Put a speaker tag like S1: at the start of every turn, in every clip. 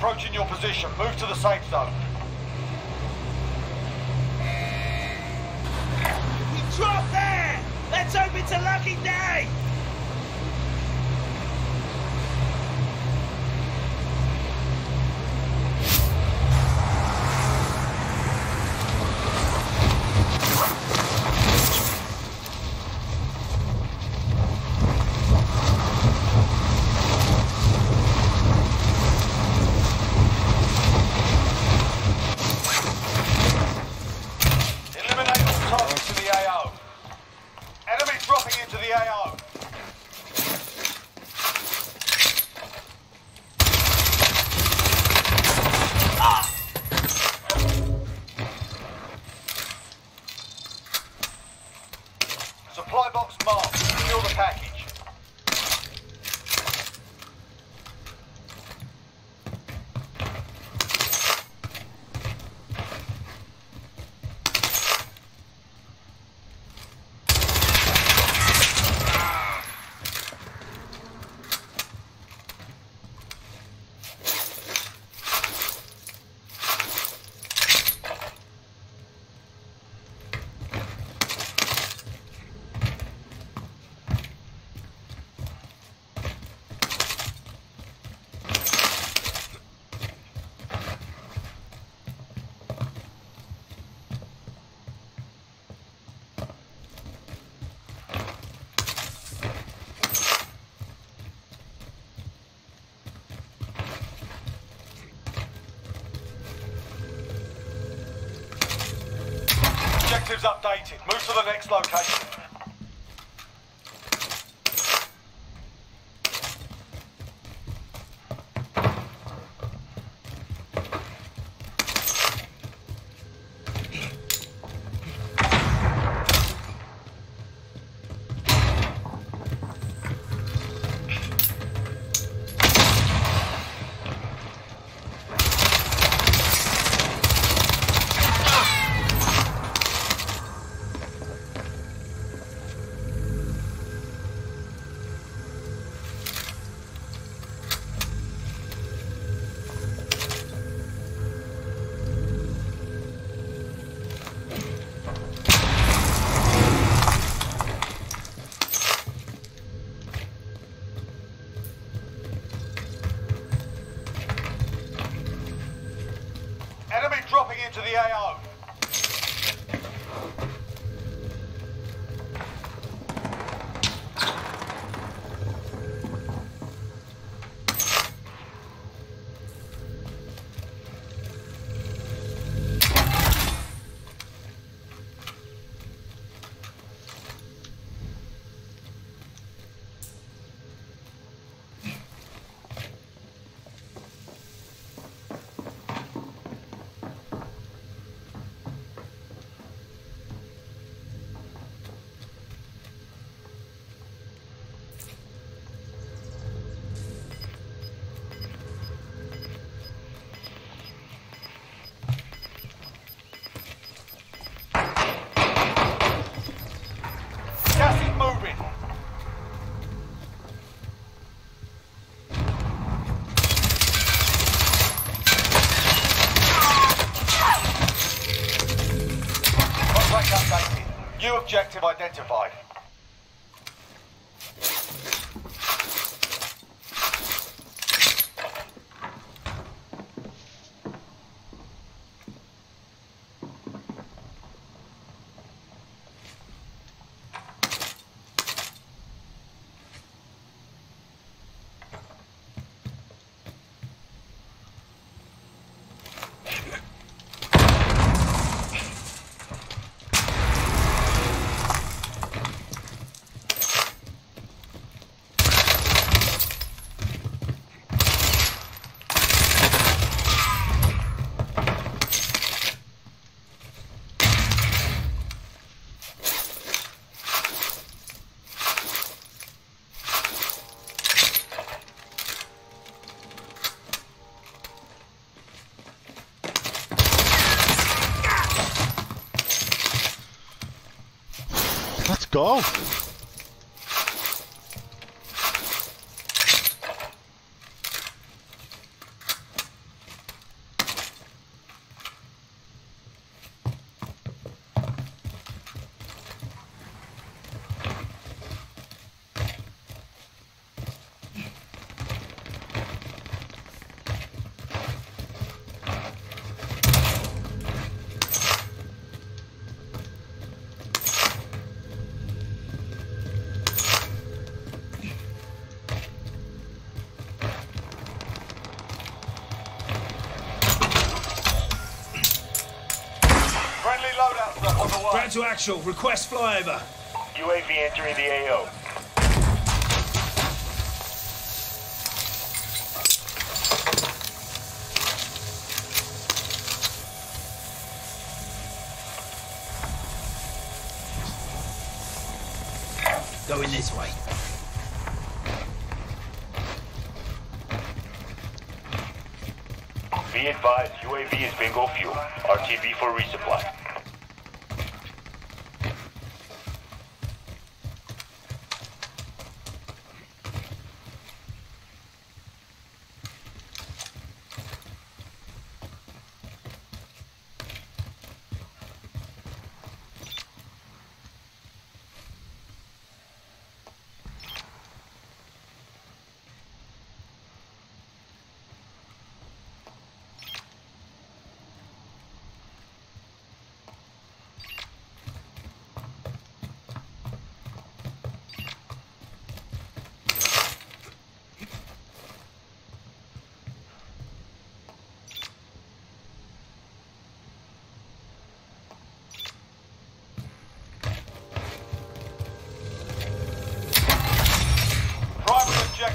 S1: approaching your position. Move to the safe zone.
S2: We dropped there! Let's hope it's a lucky day!
S1: Eliminate all targets to the AO. Enemy dropping into the AO. Supply box marked. Secure the package. Objectives updated. Move to the next location. Dropping
S3: Let's
S1: on the way.
S2: Ground to actual. Request flyover.
S1: UAV entering the AO.
S2: Going this way.
S1: Be advised, UAV is bingo fuel. RTB for resupply.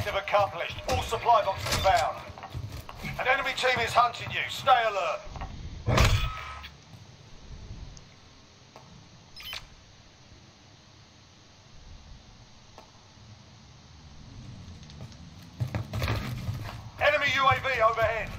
S1: Objective accomplished. All supply boxes found. An enemy team is hunting you. Stay alert. Enemy UAV overhead.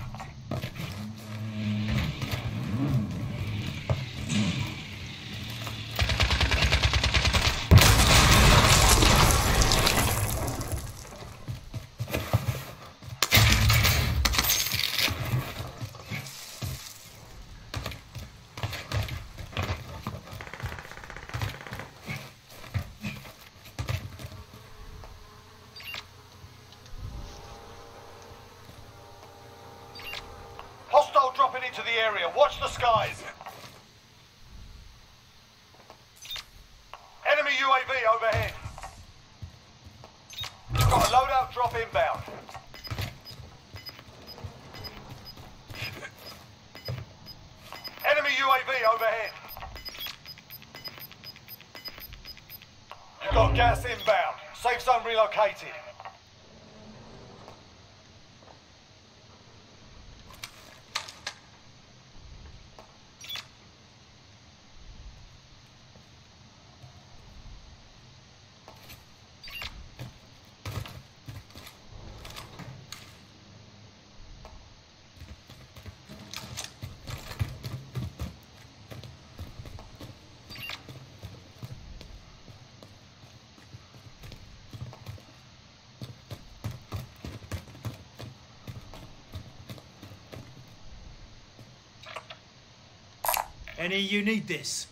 S1: Hostile dropping into the area. Watch the skies. Enemy UAV overhead. Got a loadout drop inbound. Enemy UAV overhead. You've got gas inbound. Safe zone relocated.
S2: Any you need this?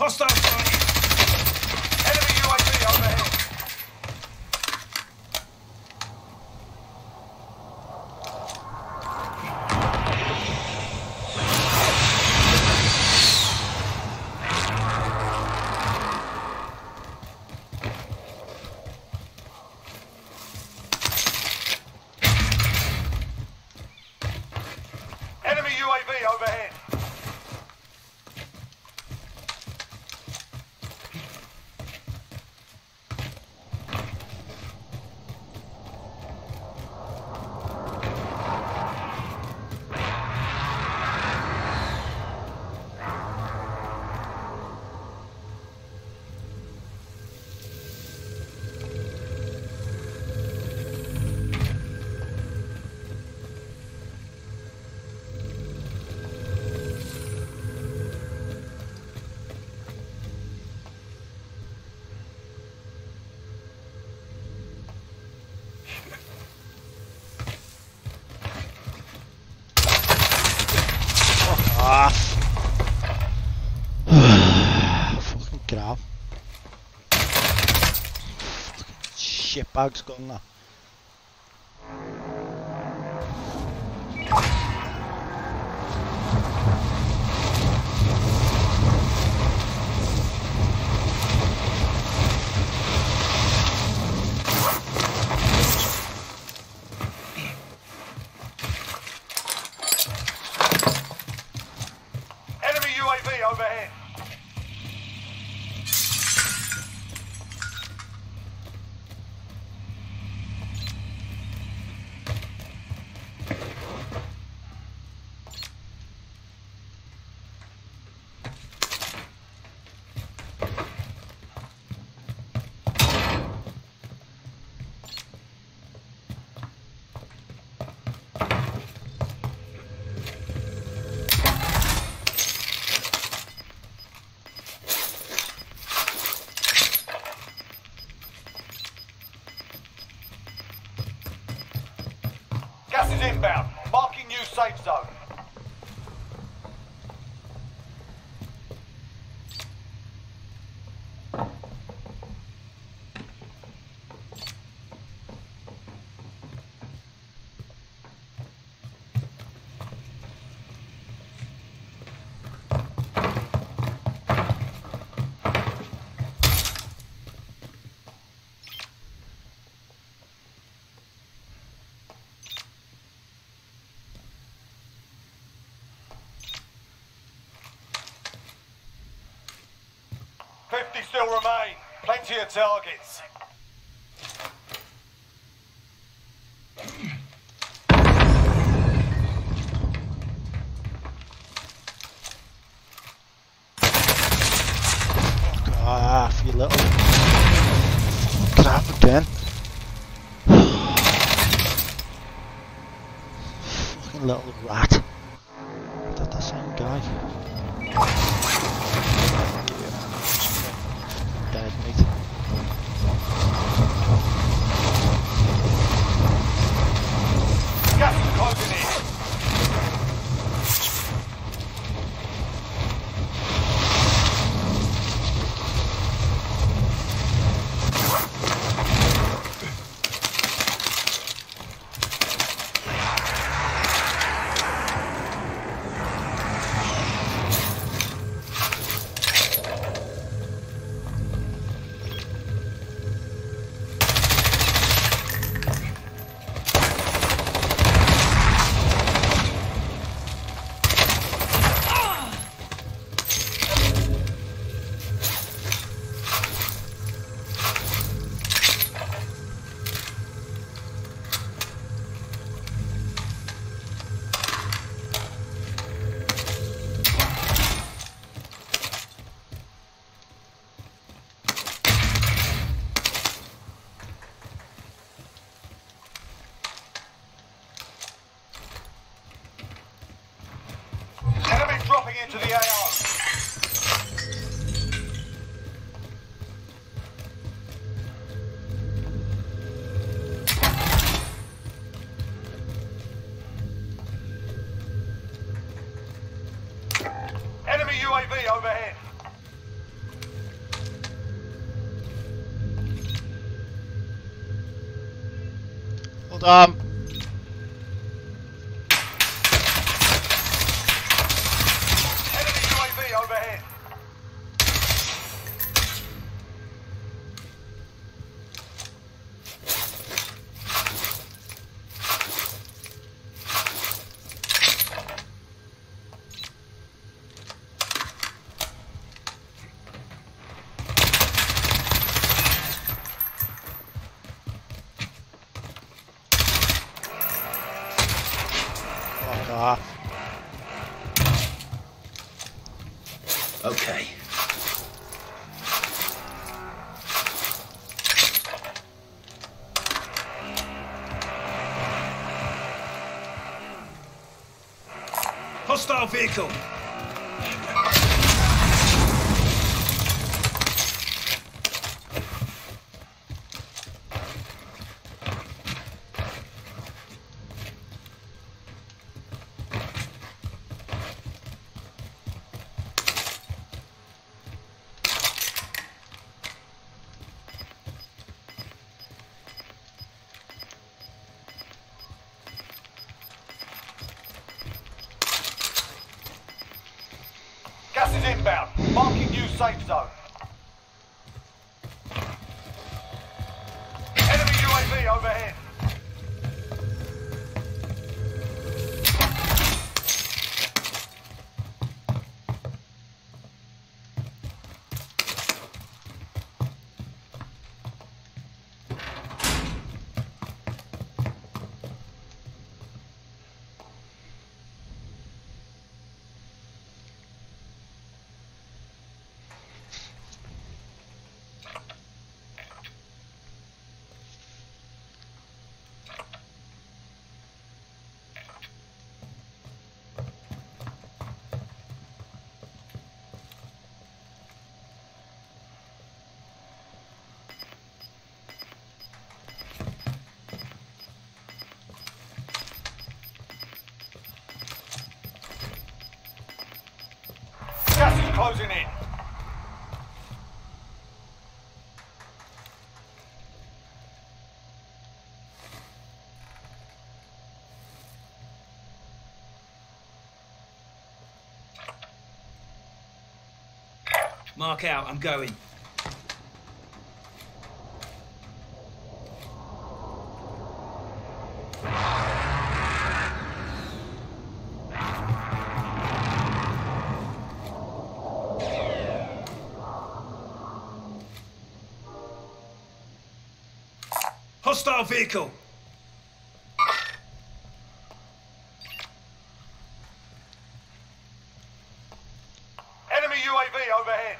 S1: Hostile fire!
S3: bugs gone now. its elegance. little crap
S2: Um, Hostile vehicle!
S1: Closing in.
S2: Mark out, I'm going. Hostile vehicle!
S1: Enemy UAV overhead.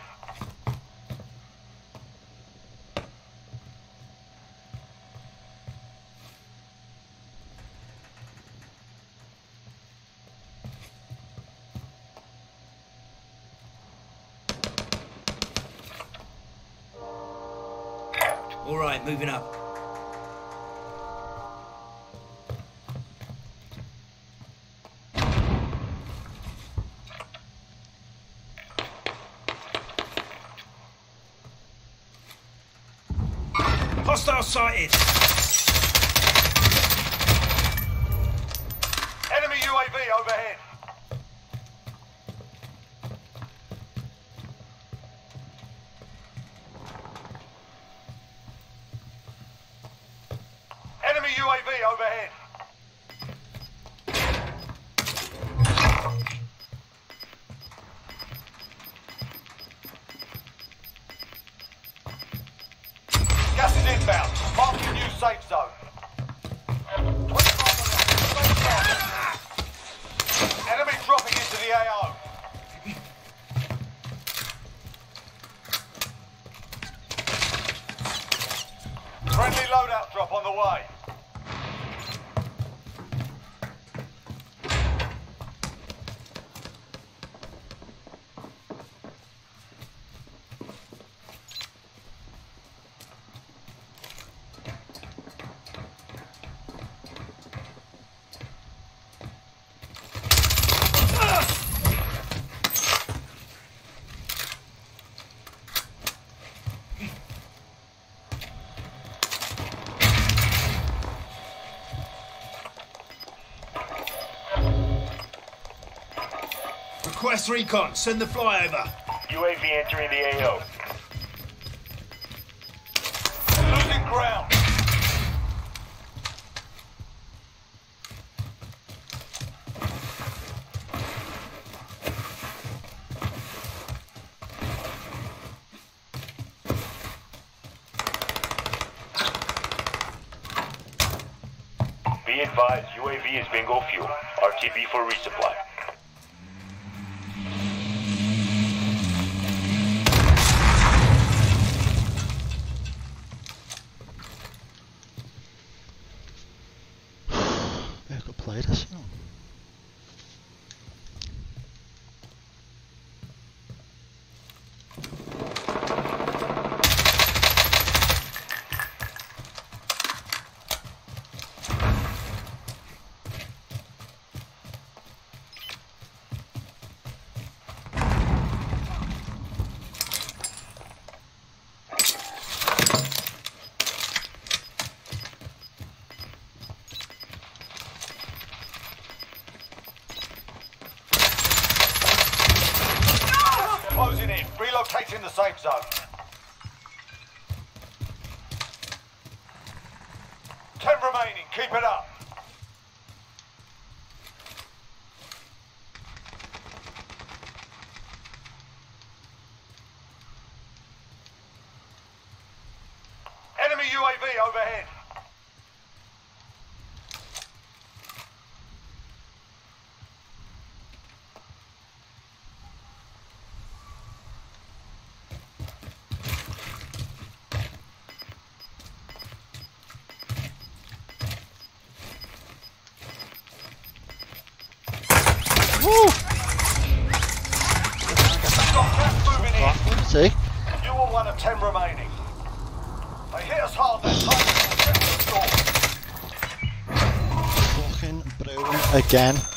S2: Alright, moving up. Hostile sighted!
S1: Enemy UAV overhead.
S2: Request recon, send the flyover.
S4: UAV entering the AO.
S1: Losing ground.
S4: Be advised, UAV is bingo fuel. RTB for resupply.
S1: UAV overhead.
S3: Woo! Again.